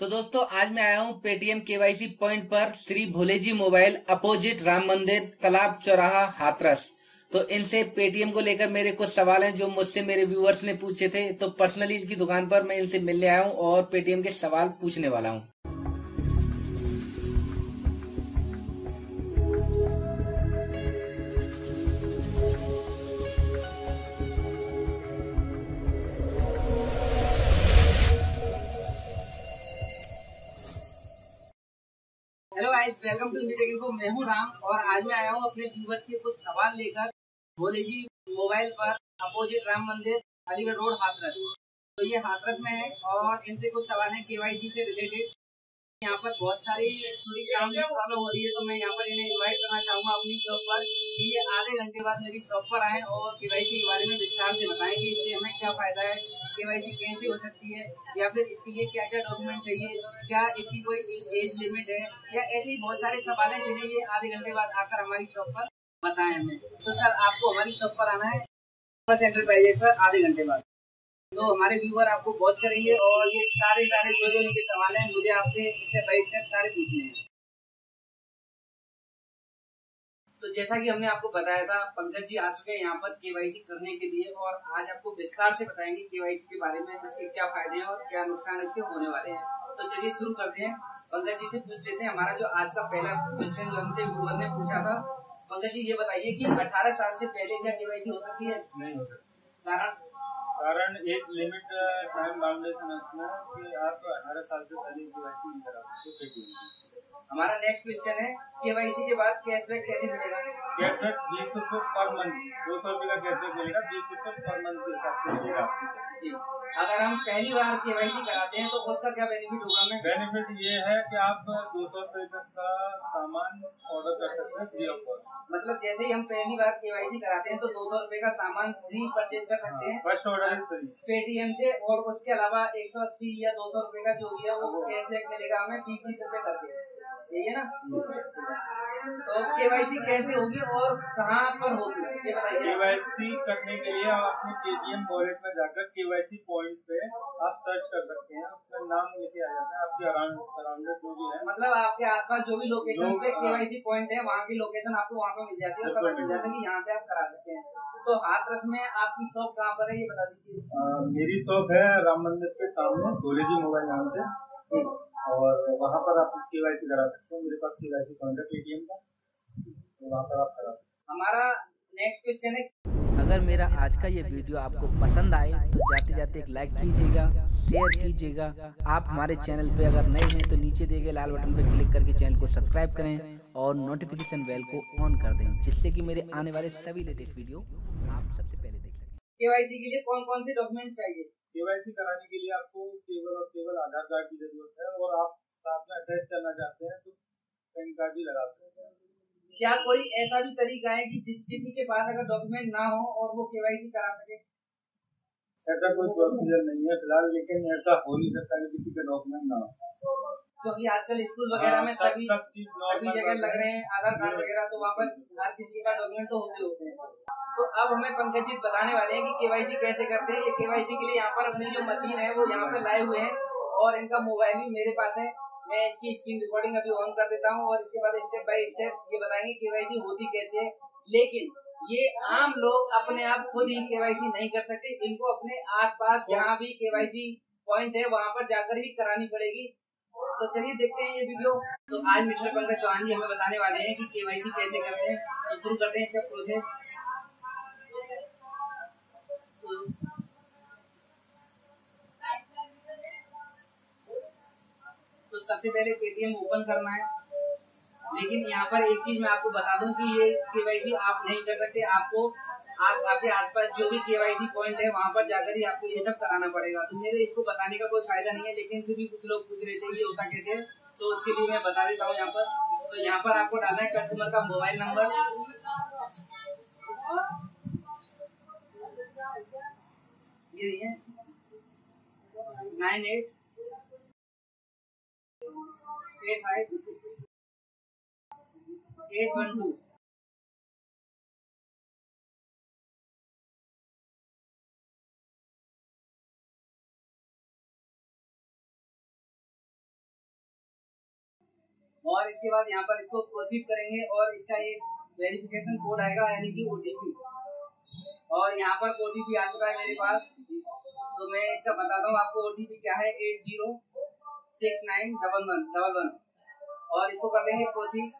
तो दोस्तों, आज मैं आया हूँ पेटीएम केवाईसी पॉइंट पर श्री भोले जी मोबाइल अपोजिट राम मंदिर, तालाब चौराहा, हाथरस। तो इनसे पेटीएम को लेकर मेरे कुछ सवाल हैं जो मुझसे मेरे व्यूअर्स ने पूछे थे। तो पर्सनली इनकी दुकान पर मैं इनसे मिलने आया हूँ और पेटीएम के सवाल पूछने वाला हूँ। Guys welcome to India info मैं हूँ राम और आज मैं आया हूँ अपने व्यूवर्स के कुछ सवाल लेकर। भोले जी मोबाइल पर अपोजिट राम मंदिर, अलीगढ़ रोड हाथरस। तो ये हाथरस में है और इनसे कुछ सवाल है केवाईसी से रिलेटेड यहाँ पर बहुत सारी थोड़ी काम प्रॉब्लम हो रही है तो मैं यहाँ पर इन्हें इन्वाइट करना चाहूँगा अपनी शॉप पर। कि ये आधे घंटे बाद मेरी शॉप पर आए और केवाईसी के बारे में विस्तार से बताएँ कि इससे हमें क्या फ़ायदा है केवाईसी कैसे हो सकती है, या फिर इसके लिए क्या क्या डॉक्यूमेंट चाहिए, क्या इसकी कोई एज लिमिट है, या ऐसे बहुत सारे सवाल है जिन्हें ये आधे घंटे बाद आकर हमारी शॉप पर बताए हमें। तो सर, आपको हमारी शॉप पर आना है एंटरप्राइजेज पर आधे घंटे बाद। तो हमारे व्यूवर आपको वॉच करेंगे और ये सारे सारे जो जो इनके सवाल हैं मुझे आपसे इससे बैठ कर सारे पूछने हैं। तो जैसा कि हमने आपको बताया था पंकज जी आ चुके हैं यहाँ पर केवाईसी करने के लिए और आज आपको विस्तार से बताएँगे केवाईसी के बारे में इसके क्या फ़ायदे हैं और क्या नुकसान इससे होने वाले हैं। तो चलिए शुरू करते हैं। पंकज जी से पूछ लेते हैं। हमारा जो आज का पहला क्वेश्चन जो हमसे व्यूवर ने पूछा था पंकज जी ये बताइए कि 18 साल से पहले क्या केवाईसी हो सकती है? नहीं हो सकता। कारण? कारण एज लिमिट टाइम इसमें कि आप अठारह साल से पहले केवाईसी नहीं करा सकते हमारा नेक्स्ट क्वेश्चन है केवाईसी के बाद कैशबैक कैसे मिलेगा? कैशबैक बीस रूपए पर मंथ दो सौ रुपये का कैशबैक मिलेगा बीस रूपए पर मंथ के हिसाब से मिलेगा आपको। जी। अगर हम पहली बार केवाईसी कराते हैं तो उसका क्या बेनिफिट होगा हमें? बेनिफिट ये है कि आप दो सौ रुपये तक का सामान ऑर्डर कर सकते हैं फ्री ऑफ़ कॉस्ट मतलब जैसे ही हम पहली बार केवाईसी कराते हैं तो दो सौ रूपए का सामान फ्री परचेज कर सकते हैं। फ़र्स्ट ऑर्डर पेटीएम से और उसके अलावा एक सौ अस्सी या दो सौ रूपए का जो भी है वो कैशबैक मिलेगा हमें बीस बीस रूपए करके यही है ना? तो केवाईसी कैसे होगी और कहाँ पर होगी? केवाईसी करने के लिए आप अपने पेटीएम वॉलेट में जाकर केवाईसी पॉइंट पे आप सर्च कर सकते हैं। उसमें नाम लिखे आ जाता है। आपके अराउंडेड जो भी है। मतलब आपके आसपास जो भी लोकेशन पे केवाईसी पॉइंट है वहाँ की लोकेशन आपको वहाँ पे मिल जाती है। पता चल जाता है कि यहाँ से आप करा सकते हैं। तो हाथरस में आपकी शॉप कहाँ पर है ये बता दीजिए। मेरी शॉप है राम मंदिर के सामने भोले जी मोबाइल नाम से। और वहाँ पर आप केवाईसी करा सकते हैं। मेरे पास के वाई सी पॉइंट है पेटीएम का। हमारा नेक्स्ट क्वेश्चन है। अगर मेरा आज का ये वीडियो आपको पसंद आए तो जाते जाते एक लाइक कीजिएगा शेयर कीजिएगा। आप हमारे चैनल पे अगर नए हैं तो नीचे दिए गए लाल बटन पे क्लिक करके चैनल को सब्सक्राइब करें और नोटिफिकेशन बेल को ऑन कर दें जिससे कि मेरे आने वाले सभी लेटेस्ट वीडियो आप सबसे पहले देख सकें। केवाईसी के लिए कौन कौन से डॉक्यूमेंट चाहिए? केवाईसी कराने के लिए आपको केवल और केवल आधार कार्ड की ज़रूरत है और आप साथ में अटैच करना चाहते हैं तो पैन कार्ड भी लगा सकते हैं। क्या कोई ऐसा भी तरीका है कि जिस किसी के पास अगर डॉक्यूमेंट ना हो और वो केवाईसी करा सके? ऐसा कोई प्रोसीजर नहीं है फ़िलहाल लेकिन ऐसा हो नहीं सकता कि किसी का डॉक्यूमेंट ना हो। क्योंकि आजकल स्कूल वगैरह में हाँ, सभी सभी जगह लग रहे हैं आधार कार्ड वगैरह तो वहाँ पर हर किसी का डॉक्यूमेंट तो होते होते हैं। तो अब हमें पंकज जी बताने वाले हैं कि केवाईसी कैसे करते हैं। ये केवाईसी के लिए यहाँ पर अपनी जो मशीन है वो यहाँ पर लाए हुए हैं और इनका मोबाइल भी मेरे पास है। मैं इसकी स्क्रीन रिकॉर्डिंग अभी ऑन कर देता हूँ और इसके बाद स्टेप बाय स्टेप ये बताएँगे केवाईसी होती कैसे है। लेकिन ये आम लोग अपने आप खुद ही केवाईसी नहीं कर सकते। इनको अपने आसपास जहाँ भी केवाईसी पॉइंट है, वहाँ पर जाकर ही करानी पड़ेगी। तो चलिए देखते हैं ये वीडियो तो आज मिस्टर पंकज चौहान जी हमें बताने वाले हैं कि केवाईसी कैसे करते हैं। तो शुरू करते हैं इसका प्रोसेस सबसे पहले पेटीएम ओपन करना है। लेकिन यहाँ पर एक चीज़ मैं आपको बता दूँ कि ये केवाईसी आप नहीं कर सकते। आपको आप आपके आसपास जो भी केवाईसी पॉइंट है, वहाँ पर जाकर ही आपको ये सब कराना पड़ेगा। तो मेरे इसको बताने का कोई फ़ायदा नहीं है, लेकिन फिर भी कुछ लोग पूछ रहे थे ये होता कैसे तो उसके लिए मैं बता देता हूँ यहाँ पर। तो यहाँ पर आपको डालना है कस्टमर का मोबाइल नंबर ये नाइन एट और इसके बाद यहाँ पर इसको प्रोसीड करेंगे और इसका एक वेरिफिकेशन कोड आएगा, यानी कि ओटीपी और यहाँ पर ओटीपी आ चुका है मेरे पास। तो मैं इसका बताता हूँ, आपको ओटीपी क्या है? Eight zero. Six nine double one double one और इसको कर देंगे प्रोसीड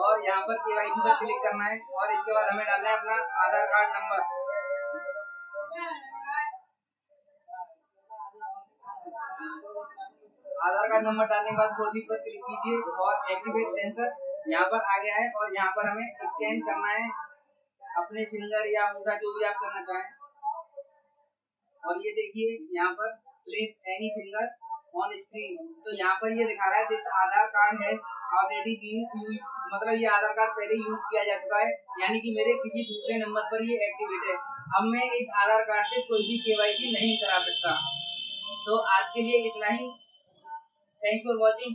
और यहाँ पर केवाईसी पर क्लिक करना है और इसके बाद हमें डालना है अपना Aadhaar card number Aadhaar card number डालने के बाद प्रोसीड पर क्लिक कीजिए और एक्टिवेट सेंसर यहाँ पर आ गया है और यहाँ पर हमें स्कैन करना है अपने फिंगर या अंगूठा जो भी आप करना चाहें। और ये देखिए, यहाँ पर place any finger on screen तो यहाँ पर ये दिखा रहा है दिस आधार कार्ड है ऑलरेडी बीन यूज़ मतलब ये आधार कार्ड पहले यूज़ किया जा चुका है, यानी कि मेरे किसी दूसरे नंबर पर ये एक्टिवेट है। अब मैं इस आधार कार्ड से कोई भी केवाईसी नहीं करा सकता। तो आज के लिए इतना ही। Thanks for watching